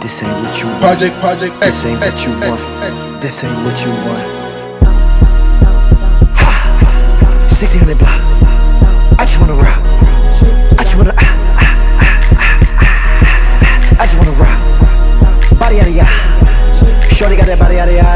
This ain't what you want. Project, project, this ain't what you want. This ain't what you want. Ha! 1600 block. I just wanna rock. I just wanna. Ah, ah, ah, I just wanna rock. Body out of ya. Shorty got that body out of ya.